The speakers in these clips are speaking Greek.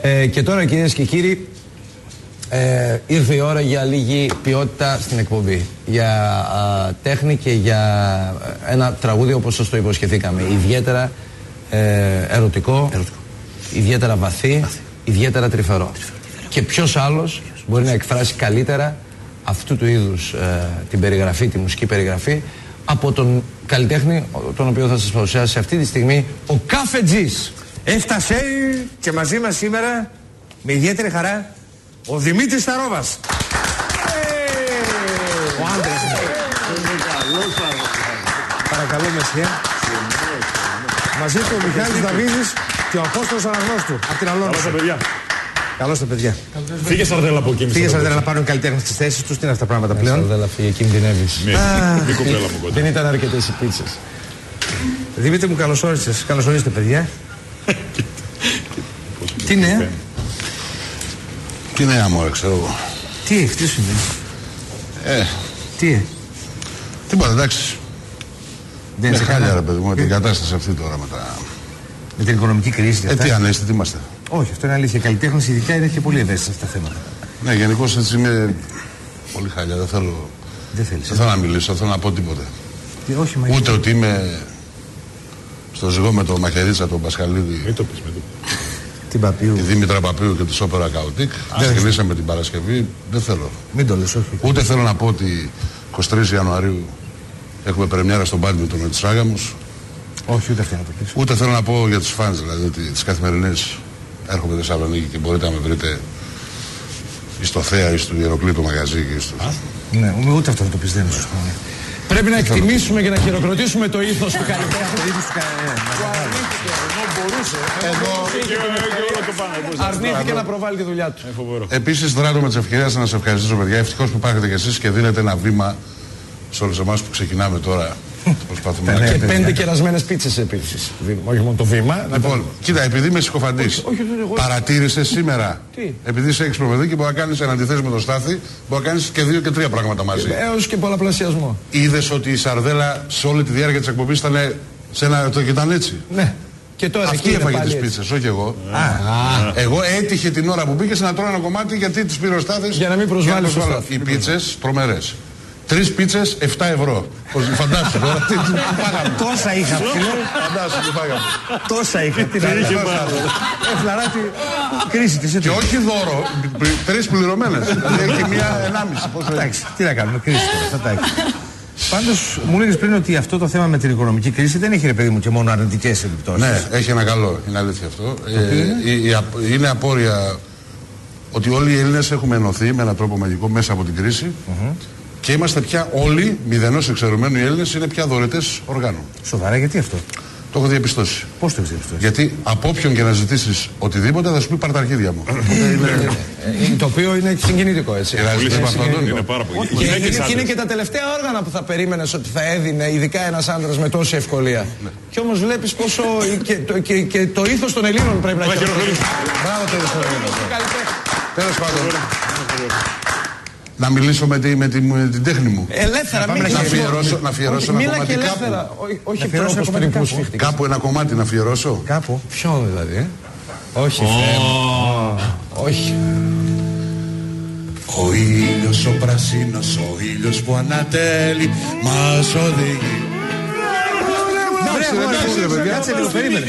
Ε, και τώρα κυρίες και κύριοι, ε, ήρθε η ώρα για λίγη ποιότητα στην εκπομπή. Για α, τέχνη και για ένα τραγούδι όπως σας το υποσχεθήκαμε. Ιδιαίτερα ε, ερωτικό, ιδιαίτερα βαθύ, ιδιαίτερα τρυφερό. Και ποιος άλλος μπορεί να εκφράσει καλύτερα αυτού του είδους ε, την περιγραφή, τη μουσική περιγραφή από τον καλλιτέχνη τον οποίο θα σας παρουσιάσει αυτή τη στιγμή ο Καφετζής. Έφτασε και μαζί μας σήμερα με ιδιαίτερη χαρά ο Δημήτρης Σταρόβας. Ο άντρας μου. Παρακαλώ μεσχέ. Μαζί του ο Μιχάλης Δαβίδης και ο Απόστολος Αναγνώστου. Από την Αλόνισο. Καλώς τα παιδιά. Καλώς τα παιδιά. Φύγε Σαρδέλα από εκεί. μισό Φύγε λεπτό. Σαρδέλα να πάρουν καλλιτέχνες στις θέσεις τους. Τι είναι αυτά τα πράγματα πλέον; Σαρδέλα φύγε, κινδυνεύεις. Μη, μη κοπέλα μου κοντά. Δεν ήταν αρκετές οι πίτσες. Δημήτρη μου καλώς όρισες. Καλώς ορίστε παιδιά. Τι νέα; Τι νέα μου, ξέρω εγώ. Τι έχει, τι σου είναι; Ε, Τι έχει; τίποτα, εντάξει. Δεν Είναι είσαι χάλια, καλά. ρε παιδί μου, την κατάσταση αυτή τώρα με τα. Με την οικονομική κρίση και Ε, αυτά; τι ανέστητοι είμαστε. Όχι, αυτό είναι αλήθεια. Οι καλλιτέχνες ειδικά είναι και πολύ ευαίσθητα αυτά τα θέματα. Ναι, γενικώ έτσι είμαι πολύ χάλια. Δεν θέλω, Δεν θέλεις. δεν θέλω να μιλήσω, δεν θέλω να πω τίποτε. Όχι, μα Ούτε ότι είμαι στο Ζυγό με τον Μαχαιρίτσα, τον Πασχαλίδη, Μην το πεις, μην το πεις. την Παπιού. τη Δήμητρα Παπίου και τους Opera Chaotique. Δεν ξεκινήσαμε την Παρασκευή. Δεν θέλω. Μην το λες, όχι. Ούτε θέλω να πω ότι 23 Ιανουαρίου έχουμε πρεμιέρα στον Μπάντμιντον με τους Άγαμους. Όχι, ούτε αυτό να το πεις. Ούτε θέλω να πω για τους fans, δηλαδή ότι τις καθημερινές έρχομαι στη Θεσσαλονίκη και μπορείτε να με βρείτε ή στο Θέα ή στο Ιεροκλήτο μαγαζί και στο... Ναι, ούτε αυτό να το πεις δεν είναι σωστό. Ναι. Πρέπει να εκτιμήσουμε και να χειροκροτήσουμε το ήθος του καλλιτέχνη. Και όλο το πάνω. πώς να- Αρνήθηκε να προβάλλει τη δουλειά του. Ε, Φοβερό. Επίσης δράτω με τις ευκαιρίες να σας ευχαριστήσω παιδιά. Ευτυχώς που υπάρχετε κι εσείς και δίνετε ένα βήμα σε όλους εμάς που ξεκινάμε τώρα. Προσπαθούμε να Και κάνουμε. πέντε κερασμένες πίτσες επίσης. Βήμα, Όχι μόνο το βήμα. να Λοιπόν, κοίτα, επειδή είμαι συκοφαντής, όχι, δεν εγώ- παρατήρησες σήμερα. Τι; Επειδή είσαι έξυπνο παιδί και μπορεί να κάνεις εν αντιθέσει με το Στάθη, μπορεί να κάνεις και δύο και τρία πράγματα μαζί. Έως και πολλαπλασιασμό. Είδες ότι η Σαρδέλα σε όλη τη διάρκεια της εκπομπής ήταν σε ένα. το ήταν έτσι; Ναι. Και τώρα εκεί Αυτή είναι έφαγε πάλι τις έτσι. πίτσες, όχι εγώ. Εγώ έτυχε την ώρα που πήγε να τρώω ένα κομμάτι γιατί τις πήρε ο Στάθης Για να μην προσβάλλεις για να το προσβάλλω. Στάθη. Οι πίτσες τρομερές. Τρεις πίτσες 7 ευρώ. Πώς- Φαντάσου τώρα τι τι φάγαμε. Τόσα είχα, φίλε. Φαντάσου τι φάγαμε. Τόσα είχα. Τι να είχε κάνω. πάρει. Ε, φλαράτη. Κρίση της. Και όχι δώρο, τρεις πληρωμένες. Δηλαδή έχει μία ενάμιση. Πώς το Εντάξει, τι να κάνουμε, κρίση τώρα. Θα τα έχει. Πάντως, μου έλεγε πριν ότι αυτό το θέμα με την οικονομική κρίση δεν έχει ρε παιδί μου και μόνο αρνητικές επιπτώσεις. Ναι, έχει ένα καλό. Είναι αλήθεια αυτό. Ε, η- η απ- είναι απόρρια ότι όλοι οι Έλληνες έχουμε ενωθεί με έναν τρόπο μαγικό μέσα από την κρίση και είμαστε πια όλοι, μηδενός εξαιρουμένου οι Έλληνες, είναι πια δωρετές οργάνων. Σοβαρά, γιατί αυτό; Το έχω διαπιστώσει. Πώς το έχεις αυτό. Γιατί από όποιον και να ζητήσεις οτιδήποτε θα σου πει πάρ' τα αρχίδια μου. Ε, Το οποίο είναι συγκινητικό έτσι. Και να ζητήσει από αυτόν τον Είναι πάρα πολύ. Και Γυναίκες είναι, και είναι άντρες. και τα τελευταία όργανα που θα περίμενες ότι θα έδινε, ειδικά ένας άντρας με τόση ευκολία. Και όμως βλέπεις πόσο. Και, το- και, και το ήθος των Ελλήνων πρέπει να Να χειροκροτήσει. χειροκροτήσουμε. Μπράβο τέλο πάντων. Τέλος πάντων. Να μιλήσω με, τη, με, τη, με την τέχνη μου. Ελεύθερα, πάμε μην να να αφιερώσω- να αφιερώσω ένα Μίλα κομμάτι και κάπου. ελεύθερα. Όχι, όχι αφιερώσω τρόπος ένα κομμάτι περίπου κάπου. σφίχτηκες. Κάπου ένα κομμάτι να αφιερώσω; Κάπου. Ποιον δηλαδή, ε; Όχι, Θεέ μου. Όχι. Ο ήλιος ο πράσινος, ο ήλιος που ανατέλει μας οδηγεί Εντάξει, ρε, εντάξει, ρε παιδιά. Κάτσε λίγο, περίμενε.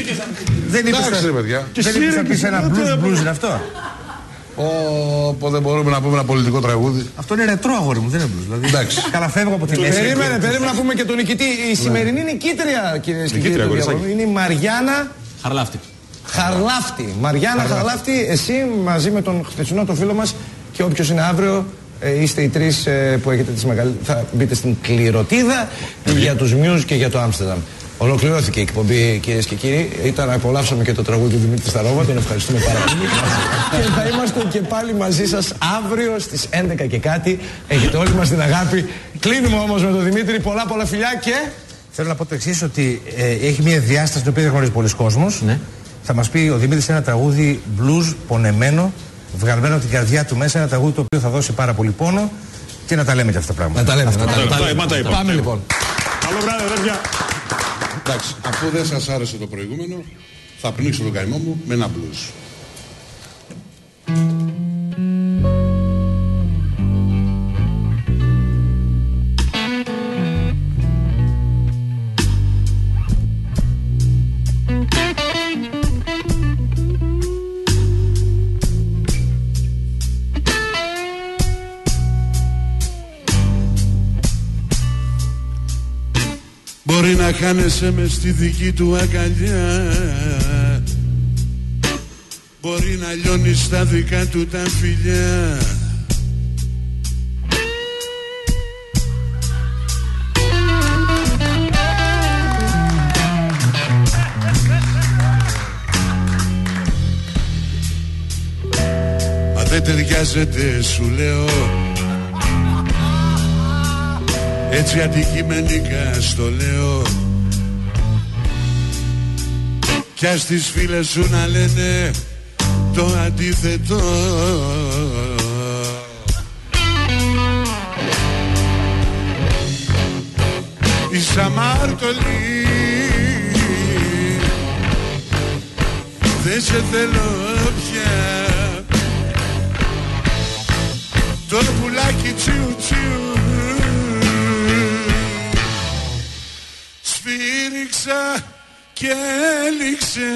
Δεν είπες Εντάξει, ρε παιδιά. Δεν είπες να πεις ένα blues blues είναι αυτό. Ω, δεν μπορούμε να πούμε ένα πολιτικό τραγούδι. Αυτό είναι ρετρό αγόρι μου, δεν είναι blues. Δηλαδή, Εντάξει. Καλά, φεύγω από τη μέση. Περίμενε, περίμενε να πούμε και τον νικητή. Η σημερινή νικήτρια, κυρίε και κύριοι, Νικήτρια, του κοριτσάκι. διαγωνισμού είναι η Μαριάννα Χαρλάφτη. Χαρλάφτη. Μαριάννα Χαρλάφτη, εσύ μαζί με τον χθεσινό το φίλο μας και όποιος είναι αύριο. ε, είστε οι τρεις που έχετε τις μεγαλύτερες. Θα μπείτε στην κληροτίδα για τους Μιούζ και για το Άμστερνταμ. Ολοκληρώθηκε η εκπομπή, κυρίες και κύριοι. Ήταν, απολαύσαμε και το τραγούδι του Δημήτρη Σταρόβα. Τον ευχαριστούμε πάρα πολύ. και θα είμαστε και πάλι μαζί σας αύριο στις 11 και κάτι. Έχετε όλοι μας την αγάπη. Κλείνουμε όμως με τον Δημήτρη. Πολλά πολλά φιλιά και. Θέλω να πω το εξής, ότι ε, έχει μια διάσταση την οποία δεν γνωρίζει πολλοί κόσμος. Ναι. Θα μας πει ο Δημήτρης ένα τραγούδι blues πονεμένο, βγαλμένο από την καρδιά του μέσα, ένα τραγούδι το οποίο θα δώσει πάρα πολύ πόνο και να τα λέμε και αυτά τα πράγματα. Να τα λέμε. Να τα Τα- λέμε. μα τα είπαμε. Πάμε λοιπόν. Καλό βράδυ, παιδιά. Εντάξει, αφού δεν σας άρεσε το προηγούμενο, θα πνίξω τον καημό μου με ένα blues. Μπορεί να χάνεσαι με στη δική του αγκαλιά. Μπορεί να λιώνεις στα δικά του τα φιλιά. Μα δεν ταιριάζεται σου λέω έτσι αντικειμενικά στο λέω. Κι ας τις φίλες σου να λένε το αντίθετο. Είσαι αμάρτωλη Δεν σε θέλω πια. Το πουλάκι τσιου τσιου και έληξε